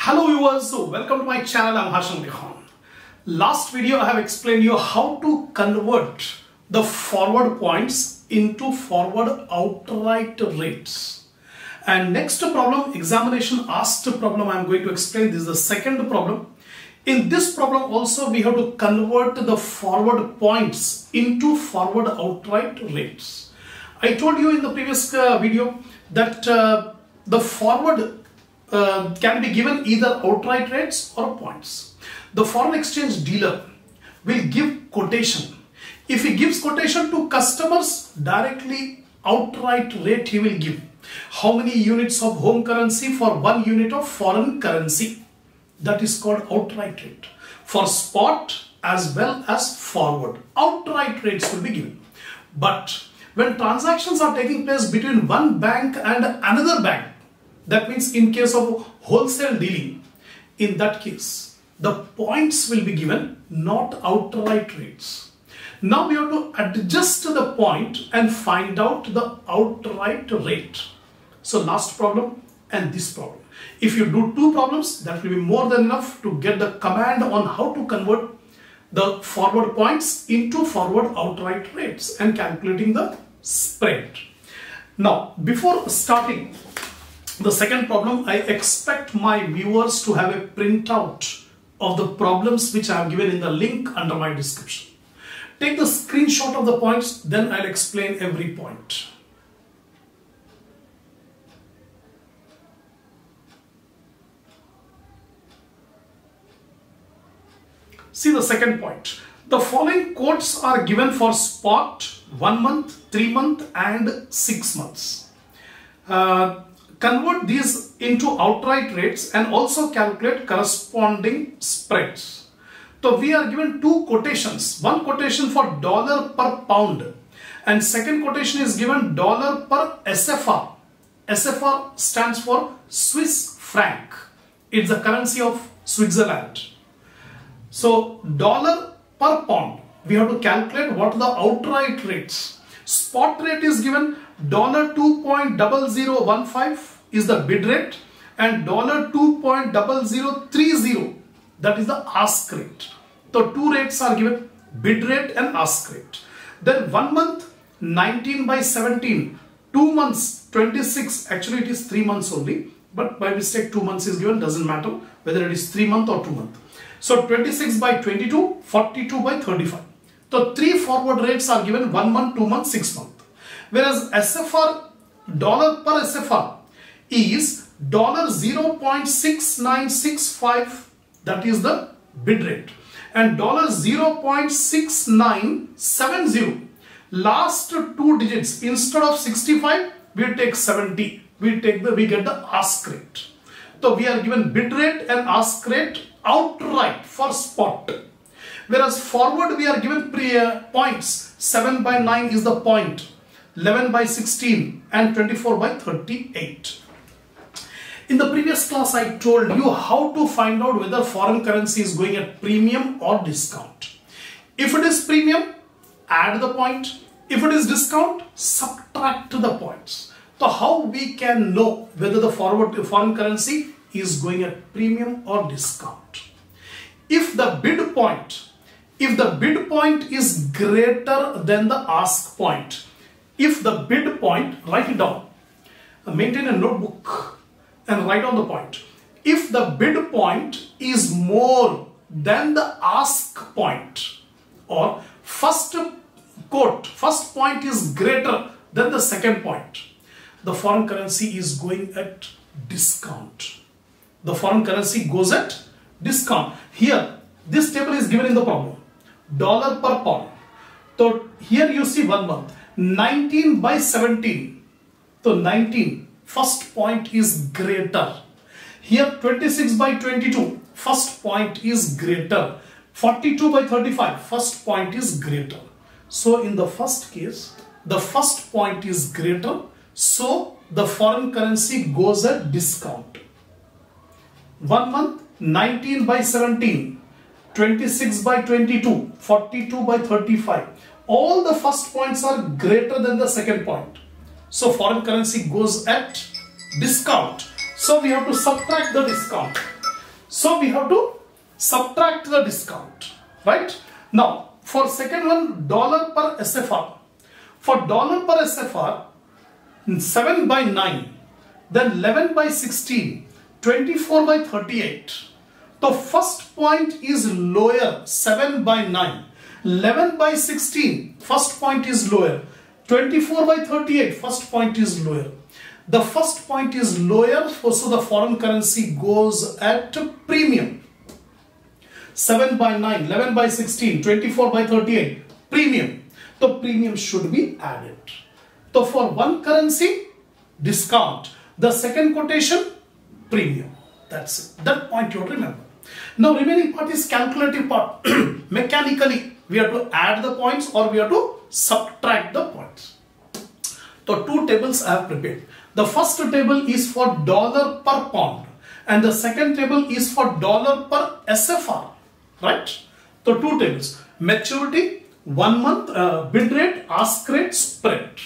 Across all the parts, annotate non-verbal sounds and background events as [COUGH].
Hello viewers, welcome to my channel. I'm Hasham Khan. Last video I have explained you how to convert the forward points into forward outright rates. And next problem, examination asked problem I am going to explain. This is the second problem. In this problem also we have to convert the forward points into forward outright rates. I told you in the previous uh, video that uh, the forward uh, can be given either outright rates or points. The foreign exchange dealer will give quotation. If he gives quotation to customers directly outright rate he will give. How many units of home currency for one unit of foreign currency? That is called outright rate. For spot as well as forward, outright rates will be given. But when transactions are taking place between one bank and another bank, that means in case of wholesale dealing, in that case, the points will be given, not outright rates. Now we have to adjust the point and find out the outright rate. So last problem and this problem. If you do two problems, that will be more than enough to get the command on how to convert the forward points into forward outright rates and calculating the spread. Now, before starting, the second problem, I expect my viewers to have a printout of the problems which I have given in the link under my description. Take the screenshot of the points, then I'll explain every point. See the second point. The following quotes are given for spot, one month, three month and six months. Uh, convert these into outright rates and also calculate corresponding spreads. So we are given two quotations. One quotation for dollar per pound and second quotation is given dollar per SFR. SFR stands for Swiss franc. It's the currency of Switzerland. So dollar per pound. We have to calculate what are the outright rates. Spot rate is given 2.0015 is the bid rate and dollar 2.0030 that is the ask rate. So two rates are given bid rate and ask rate. Then one month 19 by 17, two months 26 actually it is three months only but by mistake two months is given doesn't matter whether it is three month or two month. So 26 by 22, 42 by 35. So three forward rates are given one month, two month, six month. Whereas SFR dollar per SFR is dollar 0.6965 that is the bid rate. And dollar 0.6970 last two digits instead of 65 we take 70 we take the we get the ask rate. So we are given bid rate and ask rate outright for spot. Whereas forward we are given pre uh, points. 7 by 9 is the point 11 by 16 and 24 by 38 in the previous class I told you how to find out whether foreign currency is going at premium or discount. If it is premium add the point. If it is discount subtract the points. So how we can know whether the forward foreign currency is going at premium or discount. If the bid point, if the bid point is greater than the ask point, if the bid point, write it down, uh, maintain a notebook and write down the point. If the bid point is more than the ask point or first quote, first point is greater than the second point, the foreign currency is going at discount. The foreign currency goes at discount. Here, this table is given in the problem. Dollar per pound. So here you see one month. 19 by 17. So 19, first point is greater. Here 26 by 22, first point is greater. 42 by 35, first point is greater. So in the first case, the first point is greater so the foreign currency goes at discount. One month 19 by 17, 26 by 22, 42 by 35. All the first points are greater than the second point. So foreign currency goes at discount. So we have to subtract the discount. So we have to subtract the discount, right? Now, for second one, dollar per SFR. For dollar per SFR, 7 by 9, then 11 by 16, 24 by 38. The first point is lower, 7 by 9. 11 by 16, first point is lower. 24 by 38, first point is lower. The first point is lower, so the foreign currency goes at premium. 7 by 9, 11 by 16, 24 by 38, premium. The premium should be added. So for one currency, discount. The second quotation, premium. That's it. That point you remember. Now remaining part is calculative part. [CLEARS THROAT] Mechanically, we have to add the points or we have to subtract the points. So two tables I have prepared. The first table is for dollar per pound and the second table is for dollar per SFR. Right? So two tables. Maturity, one month, uh, bid rate, ask rate, spread.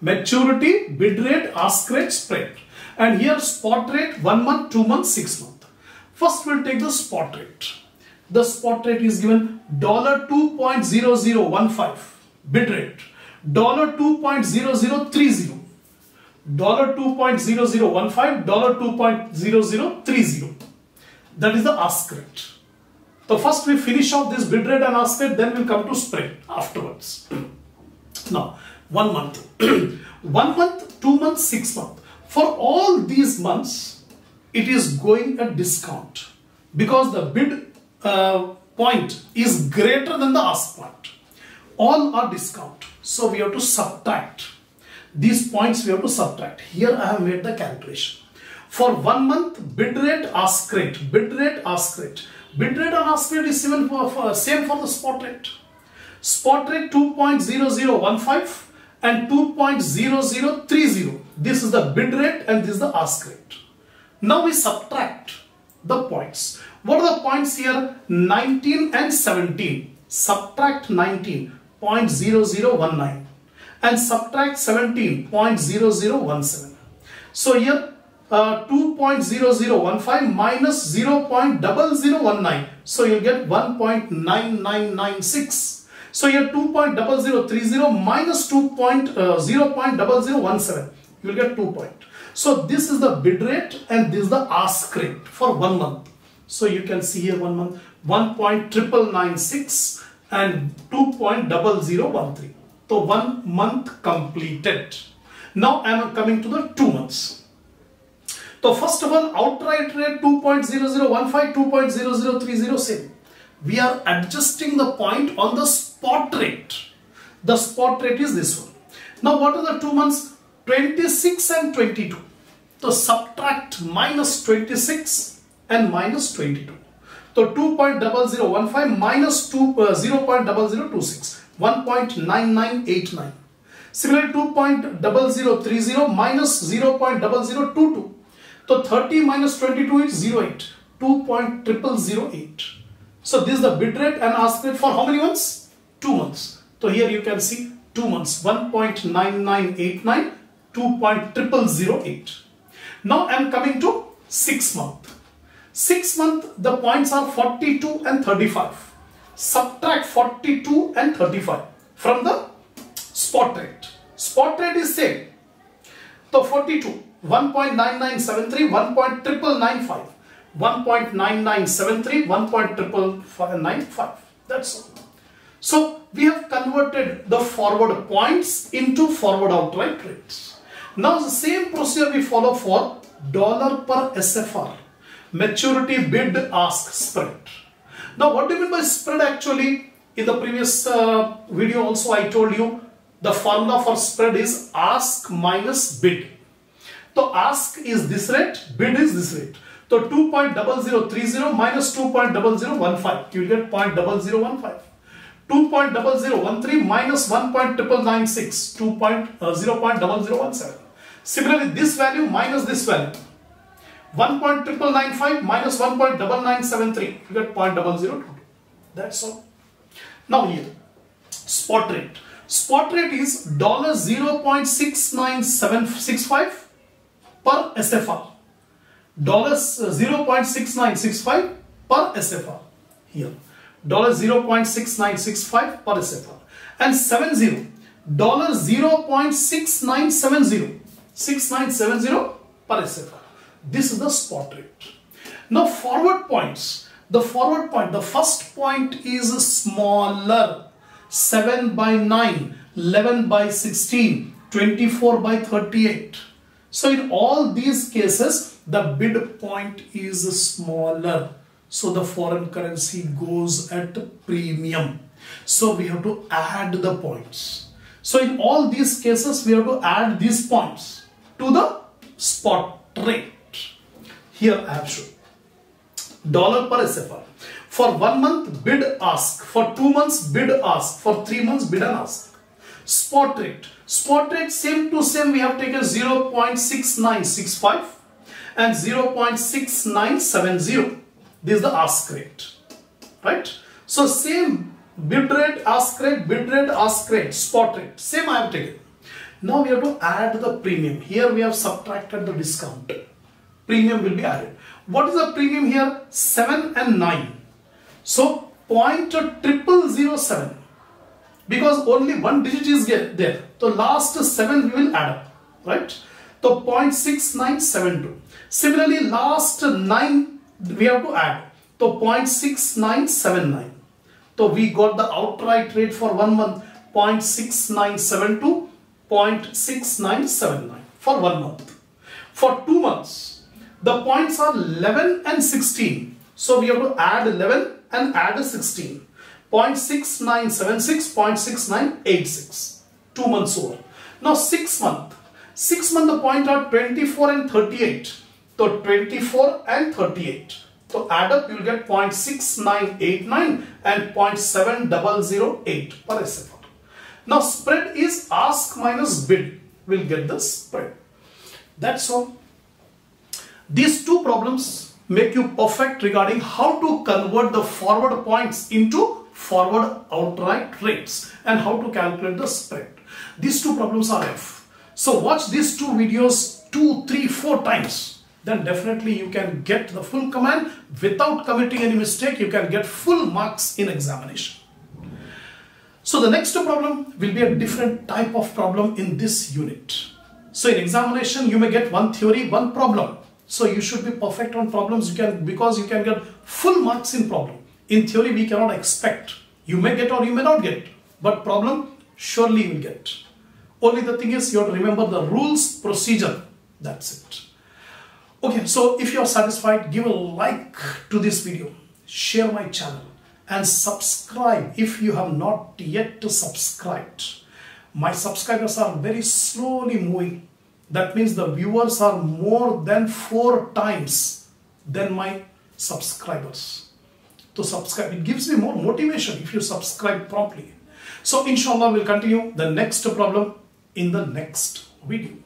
Maturity, bid rate, ask rate, spread. And here spot rate, one month, two months, six month. First we'll take the spot rate. The spot rate is given dollar $2.0015 bid rate, dollar $2.0030, dollar $2.0015, dollar $2.0030. That is the ask rate. So first we finish off this bid rate and ask rate, then we'll come to spread afterwards. [CLEARS THROAT] now, one month, [CLEARS THROAT] one month, two months, six months. For all these months, it is going at discount because the bid uh, point is greater than the ask point. All are discount. So we have to subtract. These points we have to subtract. Here I have made the calculation. For one month, bid rate, ask rate, bid rate, ask rate. Bid rate and ask rate is same for, for, same for the spot rate. Spot rate 2.0015 and 2.0030. This is the bid rate and this is the ask rate. Now we subtract the points. What are the points here? 19 and 17. Subtract 19, 0.0019 and subtract 17, 0.0017. So here uh, 2.0015 minus 0.0019. So you get 1.9996. So here 2.0030 minus 2. Uh, 0.0017. You will get 2 point. So this is the bid rate and this is the ask rate for one month. So you can see here one month 1.996 and 2.0013. So one month completed. Now I am coming to the two months. So first of all outright rate 2.0015, 2.0030 same. We are adjusting the point on the spot rate. The spot rate is this one. Now what are the two months? 26 and 22. So subtract minus 26 and minus 22. So 2.0015 minus 2, uh, 0.0026, 1.9989. Similarly 2.0030 minus 0.0022. So 30 minus 22 is 08, 2.0008. So this is the bid rate and ask rate for how many months? 2 months. So here you can see 2 months, 1.9989, 2.0008. Now I am coming to 6 month. 6 month the points are 42 and 35. Subtract 42 and 35 from the spot rate. Spot rate is same. So 42, 1.9973, 1.995. 1.9973, 1.995. That's all. So we have converted the forward points into forward outright rates. Now the same procedure we follow for dollar per SFR. Maturity bid ask spread. Now what do you mean by spread actually? In the previous uh, video also I told you the formula for spread is ask minus bid. So ask is this rate, bid is this rate. So 2.0030 minus 2.0015, you get 0.0015. 2.0013 minus 1.996, 2.0.0017. Similarly, this value minus this value. 1.995 minus 1.9973. You get 0.002. That's all. Now here, spot rate. Spot rate is $0.69765 per SFR. dollars uh, 0.6965 per SFR here dollar 0.6965 per SFR and 70 dollar 0.6970 6970 per SFR this is the spot rate now forward points the forward point the first point is smaller 7 by 9 11 by 16 24 by 38 so in all these cases, the bid point is smaller. So the foreign currency goes at premium. So we have to add the points. So in all these cases, we have to add these points to the spot rate. Here I have shown. Dollar per SFR. For one month, bid ask. For two months, bid ask. For three months, bid and ask. Spot rate. Spot rate same to same we have taken 0.6965 and 0.6970. This is the ask rate. Right? So same bid rate, ask rate, bid rate, ask rate, spot rate. Same I have taken. Now we have to add the premium. Here we have subtracted the discount. Premium will be added. What is the premium here? 7 and 9. So point triple zero seven because only one digit is there. So last 7 we will add up, right? So 0.6972. Similarly, last 9 we have to add. So 0.6979. So we got the outright rate for one month 0.6972, 0.6979 for one month. For two months, the points are 11 and 16. So we have to add 11 and add 16. 0.6976, 0.6986. Two months over. Now six month. Six month the point are 24 and 38. So 24 and 38. So add up you will get 0.6989 and 0.7008 per SFR. Now spread is ask minus bid. We'll get the spread. That's all. These two problems make you perfect regarding how to convert the forward points into forward outright rates and how to calculate the spread. These two problems are F. So watch these two videos two, three, four times. Then definitely you can get the full command without committing any mistake. You can get full marks in examination. So the next problem will be a different type of problem in this unit. So in examination you may get one theory, one problem. So you should be perfect on problems you can because you can get full marks in problem in theory we cannot expect. You may get or you may not get, but problem surely you will get. Only the thing is you have to remember the rules, procedure. That's it. Okay, so if you are satisfied, give a like to this video, share my channel and subscribe if you have not yet subscribed. My subscribers are very slowly moving. That means the viewers are more than four times than my subscribers to subscribe. It gives me more motivation if you subscribe promptly. So inshallah we'll continue the next problem in the next video.